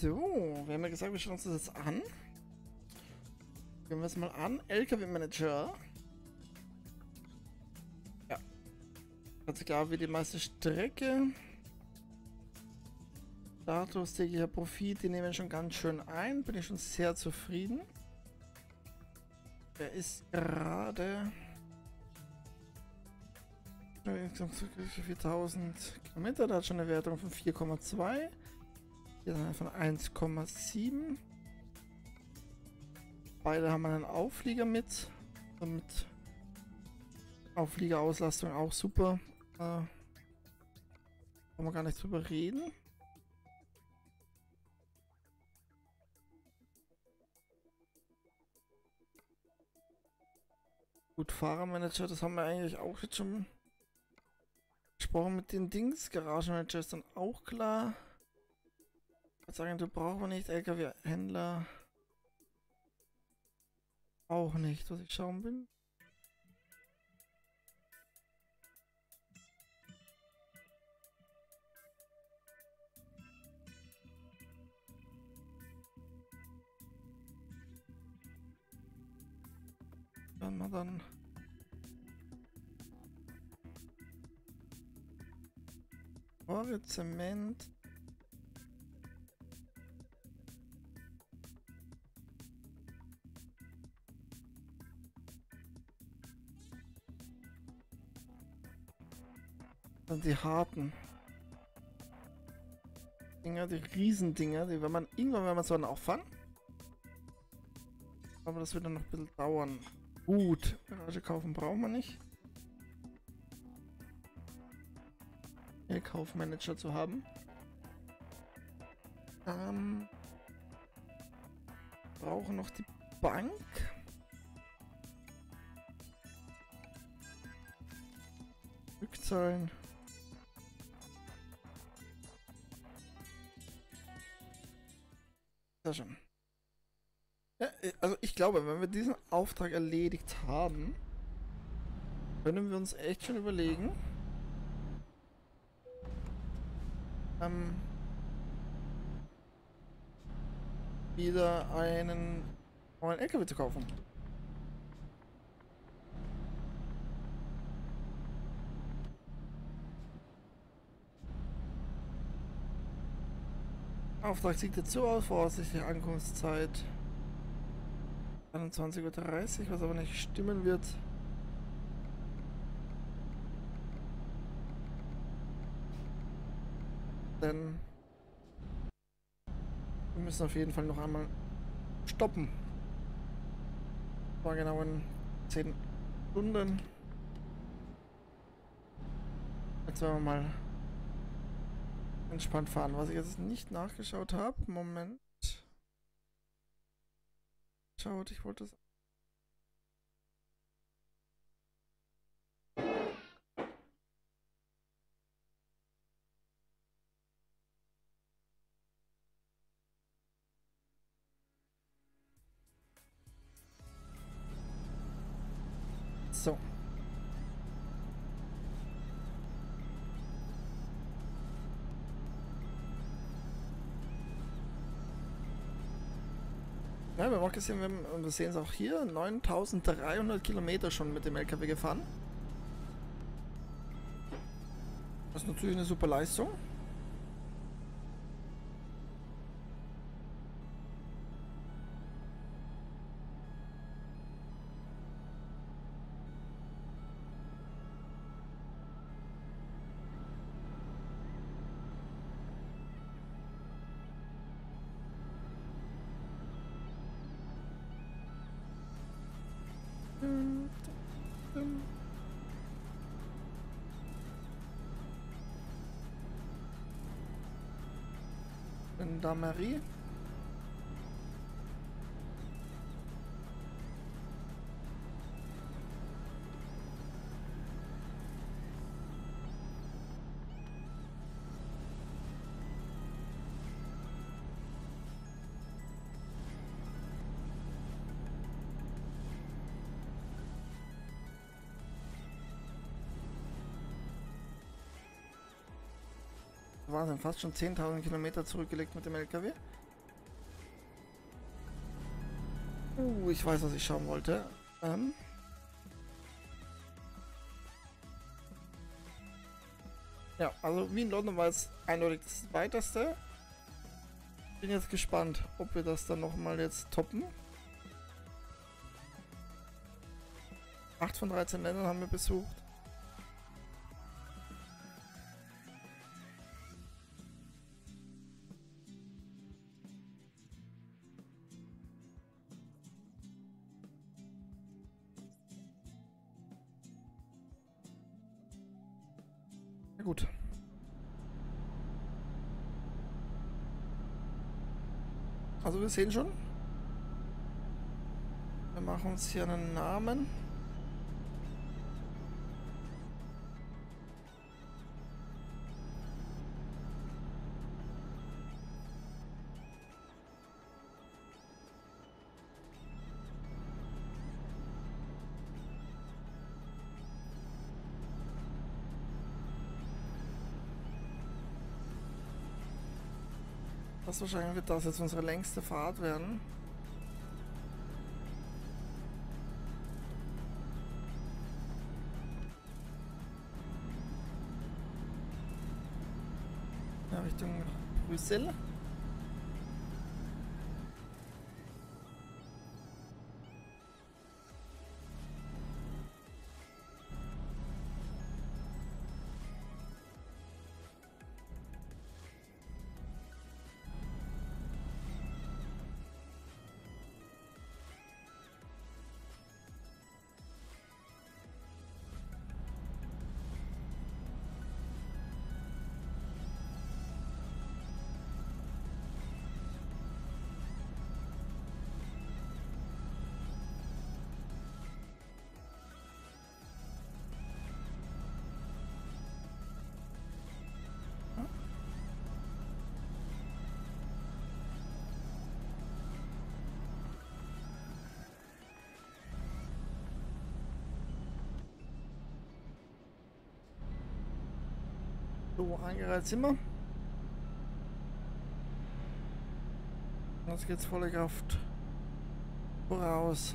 So, wir haben ja gesagt, wir schauen uns das jetzt an. Gehen wir es mal an. LKW-Manager. Ja. Ganz klar wie die meiste Strecke. Status täglicher Profit, die nehmen schon ganz schön ein. Bin ich schon sehr zufrieden. Er ist gerade 4000 Kilometer, da hat schon eine Wertung von 4,2. Hier von 1,7. Beide haben einen Auflieger mit. Mit Aufliegerauslastung auch super. Äh, kann man gar nicht drüber reden. Gut, Fahrermanager, das haben wir eigentlich auch jetzt schon gesprochen mit den Dings. Garagenmanager ist dann auch klar. Sagen, du brauchst nicht. LKW-Händler auch nicht, was ich schauen bin. Wenn man dann Rohre, Zement. Die harten Dinger, die Riesendinger, die wenn man irgendwann, wenn man so einen auffangen. Aber das wird dann noch ein bisschen dauern. Gut, Garage kaufen brauchen wir nicht. Hier Kaufmanager zu haben. Ähm, brauchen noch die Bank. Rückzahlen. Ja, äh, also ich glaube, wenn wir diesen Auftrag erledigt haben, können wir uns echt schon überlegen, ähm, wieder einen neuen LKW zu kaufen. Auftrag sieht jetzt so aus, voraussichtliche Ankunftszeit 21.30 Uhr, was aber nicht stimmen wird. Denn wir müssen auf jeden Fall noch einmal stoppen. War genau in 10 Stunden. Jetzt werden wir mal entspannt fahren. Was ich jetzt nicht nachgeschaut habe, Moment. Schaut, ich wollte es Ja, wir haben auch gesehen, wir, wir sehen es auch hier, 9300 Kilometer schon mit dem LKW gefahren. Das ist natürlich eine super Leistung. Gendarmerie. dann fast schon 10.000 Kilometer zurückgelegt mit dem LKW. Uh, ich weiß, was ich schauen wollte. Ähm ja, also wie in London war es eindeutig das weiteste. Bin jetzt gespannt, ob wir das dann nochmal jetzt toppen. 8 von 13 Ländern haben wir besucht. Gut. Also wir sehen schon. Wir machen uns hier einen Namen. Das wahrscheinlich wird das jetzt unsere längste Fahrt werden. Richtung Brüssel. So, angereizt sind wir. Jetzt geht's volle Kraft voraus.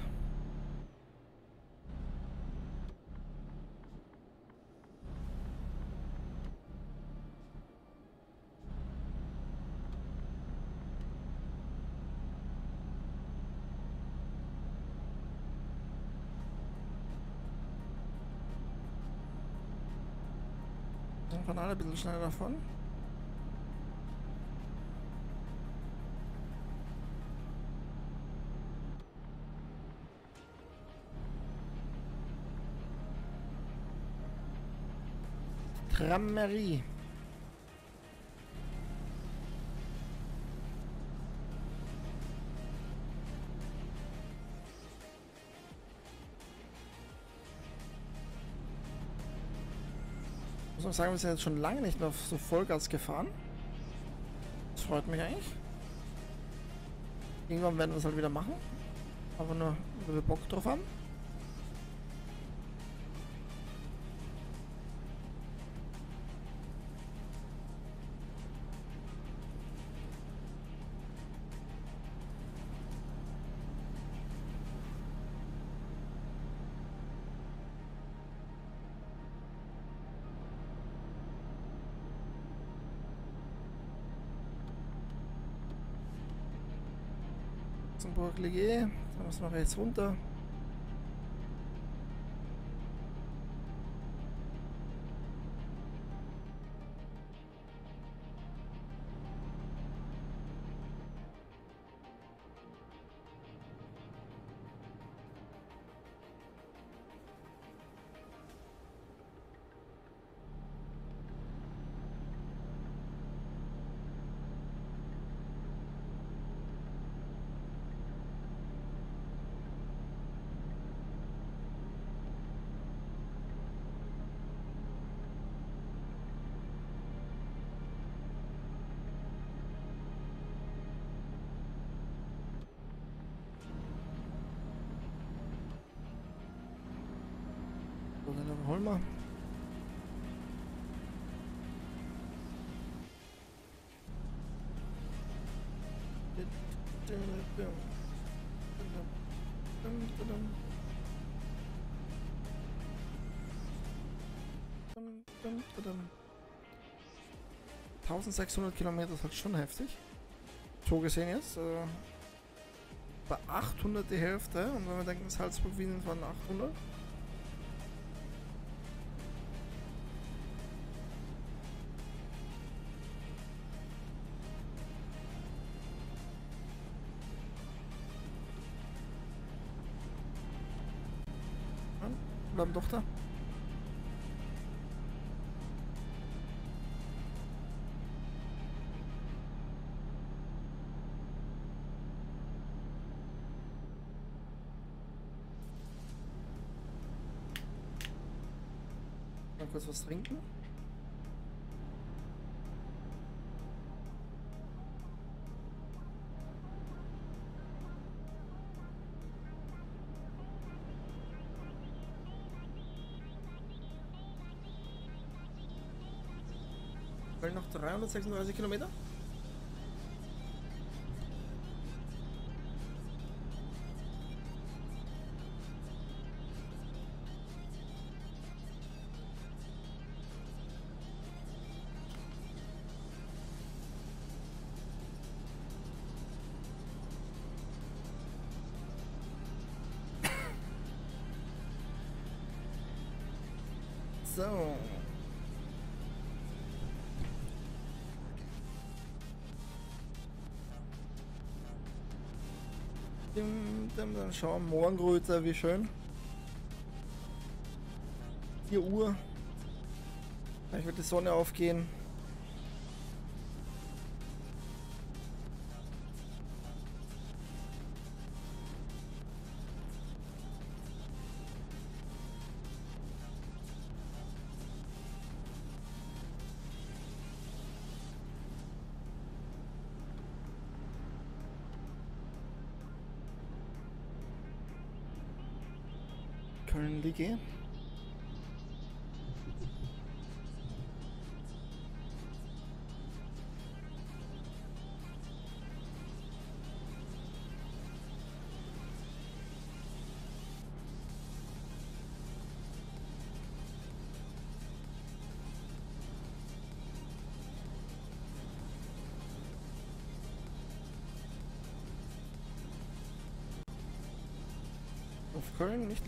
Ein bisschen schneller davon. Trammerie. Muss sagen, wir sind jetzt schon lange nicht mehr so Vollgas gefahren. Das freut mich eigentlich. Irgendwann werden wir es halt wieder machen. Aber nur, weil wir Bock drauf haben. Zum Burglier. Dann müssen wir rechts runter. Dann überholen wir. 1600 Kilometer ist halt schon heftig. So gesehen jetzt. Äh, bei 800 die Hälfte. Und wenn wir denken, Salzburg Wien waren 800. Bleiben doch da. Mal kurz was trinken. Köln noch 336 Kilometer. So. Dim, dim, Dann schauen wir Morgenröte, wie schön. 4 Uhr. Gleich wird die Sonne aufgehen. Ligue. Auf Köln, nicht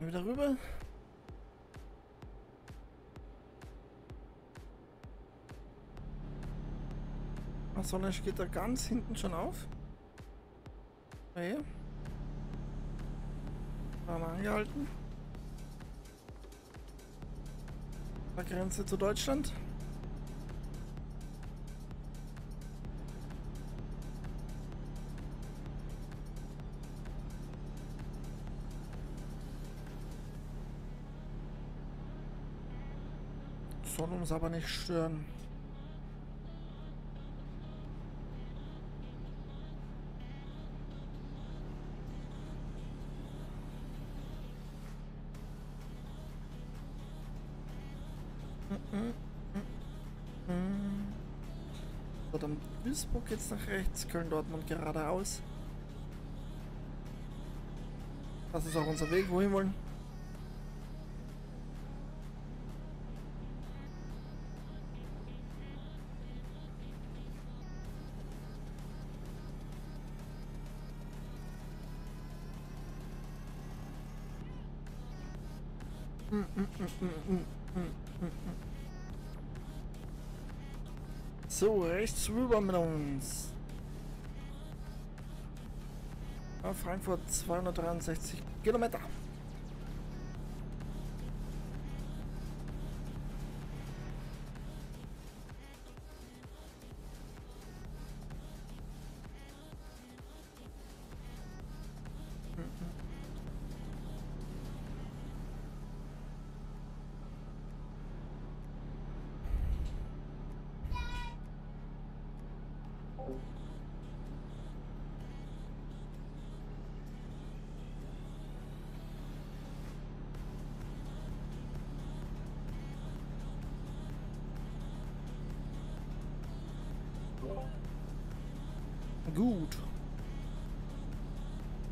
Wieder rüber. Ach, Sonne geht da ganz hinten schon auf. Okay. Waren angehalten. Bei Grenze zu Deutschland. Soll uns aber nicht stören. So, dann Duisburg jetzt nach rechts, Köln-Dortmund geradeaus. Das ist auch unser Weg, wohin wollen. So, rechts rüber mit uns. Auf Frankfurt 263 Kilometer. Gut.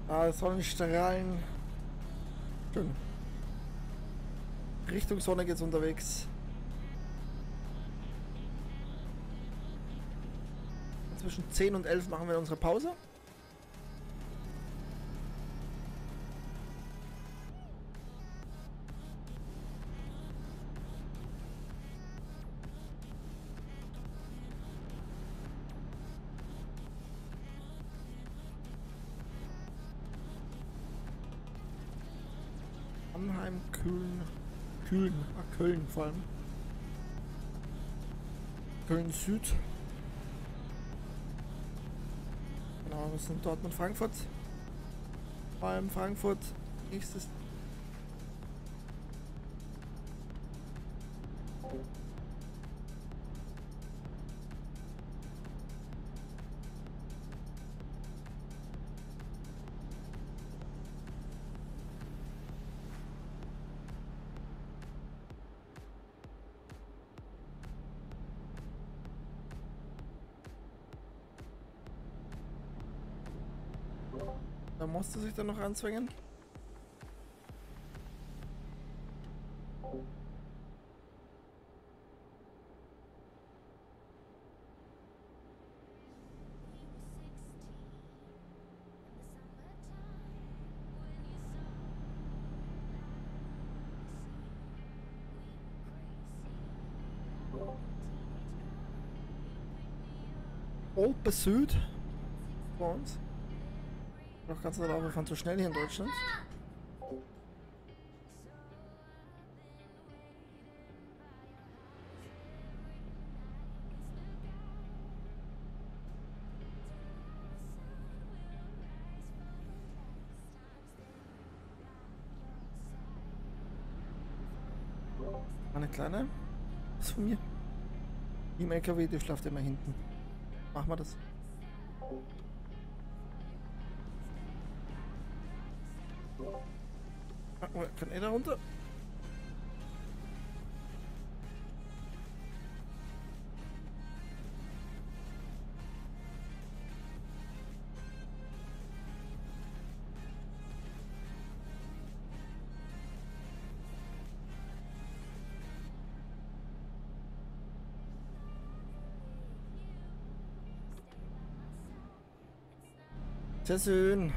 Ah, Sonnenstrahlen. Schön. Richtung Sonne geht's unterwegs. Zwischen 10 und 11 machen wir unsere Pause. Köln, Köln, ah, Köln vor allem. Köln Süd. Genau, wir sind dort mit Frankfurt. Vor allem Frankfurt, nächstes. Da musste sich dann noch anzwingen. Olpe Süd. Bei uns. Noch ganz normal, wir fahren zu schnell hier in Deutschland. Eine kleine. Was von mir? Im LKW, der schlaft immer hinten. Machen wir das. Kann er da runter? Sehr schön.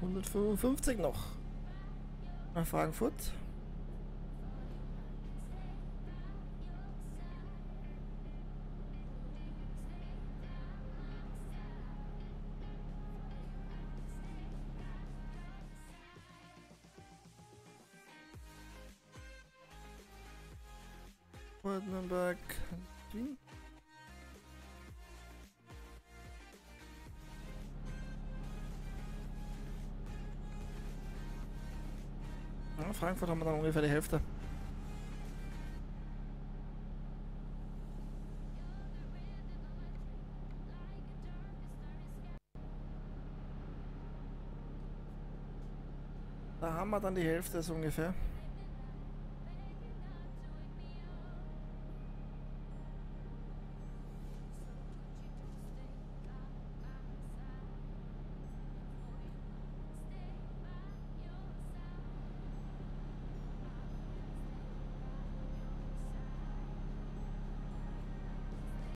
155 noch. Nach Frankfurt. Nürnberg. Wien. Ja, Frankfurt haben wir dann ungefähr die Hälfte. Da haben wir dann die Hälfte so ungefähr.